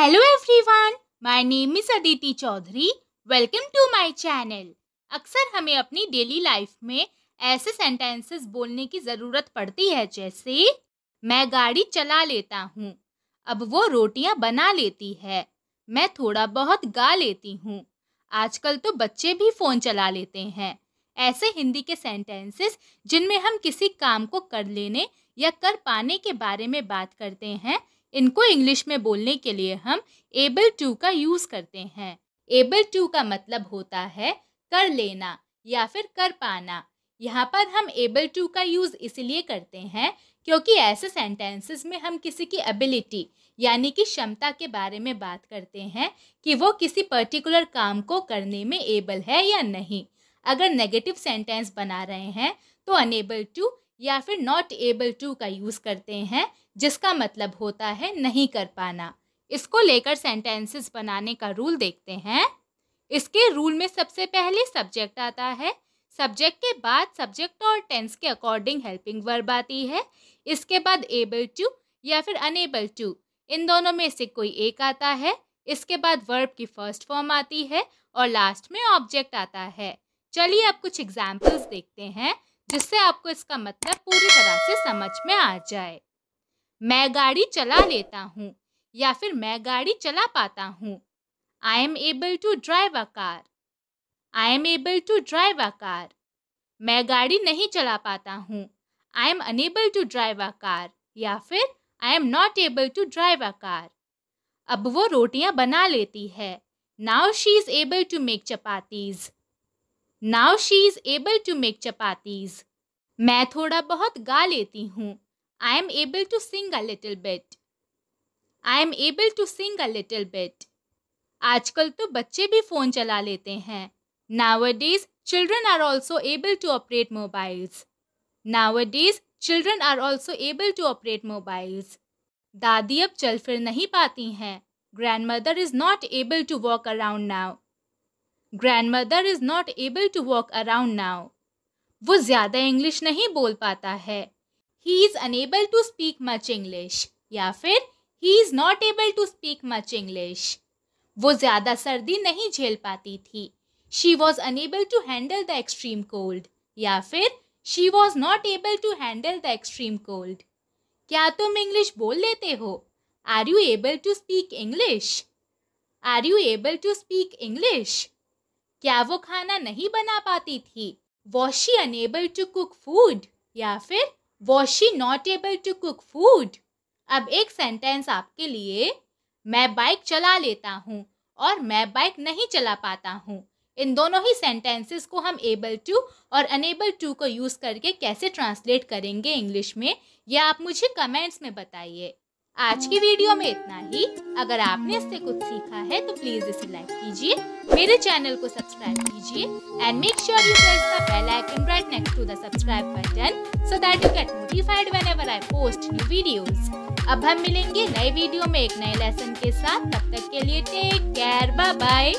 Hello everyone, my name is Aditi Chaudhary. Welcome to my channel. अक्सर हमें अपनी daily life में ऐसे सेंटेंसेस बोलने की ज़रूरत पड़ती है जैसे मैं गाड़ी चला लेता हूँ। अब वो रोटियाँ बना लेती है। मैं थोड़ा बहुत गा लेती हूँ। आजकल तो बच्चे भी फ़ोन चला लेते हैं। ऐसे हिंदी के सेंटेंसेस जिनमें हम किसी काम को कर लेने या कर पाने के बारे में बात करते हैं इनको इंग्लिश में बोलने के लिए हम एबल टू का यूज़ करते हैं। एबल टू का मतलब होता है कर लेना या फिर कर पाना। यहाँ पर हम एबल टू का यूज़ इसलिए करते हैं क्योंकि ऐसे सेंटेंसेस में हम किसी की एबिलिटी यानी कि क्षमता के बारे में बात करते हैं कि वो किसी पर्टिकुलर काम को करने में एबल है या नहीं। अगर नेगेटिव सेंटेंस बना रहे हैं तो अनेबल टू या फिर नॉट एबल टू का यूज़ करते हैं जिसका मतलब होता है नहीं कर पाना। इसको लेकर सेंटेंसेस बनाने का रूल देखते हैं। इसके रूल में सबसे पहले सब्जेक्ट आता है। सब्जेक्ट के बाद सब्जेक्ट और टेंस के अकॉर्डिंग हेल्पिंग वर्ब आती है। इसके बाद एबल टू या फिर अनेबल टू इन दोनों में से कोई एक आता है। इसके बाद वर्ब की फ़र्स्ट फॉर्म आती है और लास्ट में ऑब्जेक्ट आता है। चलिए अब कुछ एग्जाम्पल्स देखते हैं, जिससे आपको इसका मतलब पूरी तरह से समझ में आ जाए। मैं गाड़ी चला लेता हूँ या फिर मैं गाड़ी चला पाता हूँ। I am able to drive a car I am able to drive a car मैं गाड़ी नहीं चला पाता हूँ। I am unable to drive a car या फिर I am not able to drive a car अब वो रोटियाँ बना लेती है। Now she is able to make chapatis now she is able to make chapatis मैं थोड़ा बहुत गा लेती हूँ। I am able to sing a little bit I am able to sing a little bit आजकल तो बच्चे भी फ़ोन चला लेते हैं। Nowadays children are also able to operate mobiles nowadays children are also able to operate mobiles दादी अब चल फिर नहीं पाती हैं। Is not able to walk around now grandmother is not able to walk around now वो ज़्यादा English नहीं बोल पाता है। He is unable to speak much English या फिर he is not able to speak much English वो ज़्यादा सर्दी नहीं झेल पाती थी. She was unable to handle the extreme cold या फिर she was not able to handle the extreme cold क्या तुम इंग्लिश बोल लेते हो? Are you able to speak English are you able to speak English क्या वो खाना नहीं बना पाती थी? Was she unable to cook food या फिर was she not able to cook food अब एक सेंटेंस आपके लिए मैं बाइक चला लेता हूँ और मैं बाइक नहीं चला पाता हूँ। इन दोनों ही सेंटेंसेस को हम एबल टू और अनेबल टू को यूज़ करके कैसे ट्रांसलेट करेंगे इंग्लिश में, यह आप मुझे कमेंट्स में बताइए। आज की वीडियो में इतना ही। अगर आपने इससे कुछ सीखा है तो प्लीज़ इसे लाइक कीजिए। मेरे चैनल को सब्सक्राइब कीजिए and make sure you press the bell icon right next to the subscribe button so that you get notified whenever I post new videos अब हम मिलेंगे नए वीडियो में एक नए लेसन के साथ। तब तक के लिए टेक केयर बाय बाय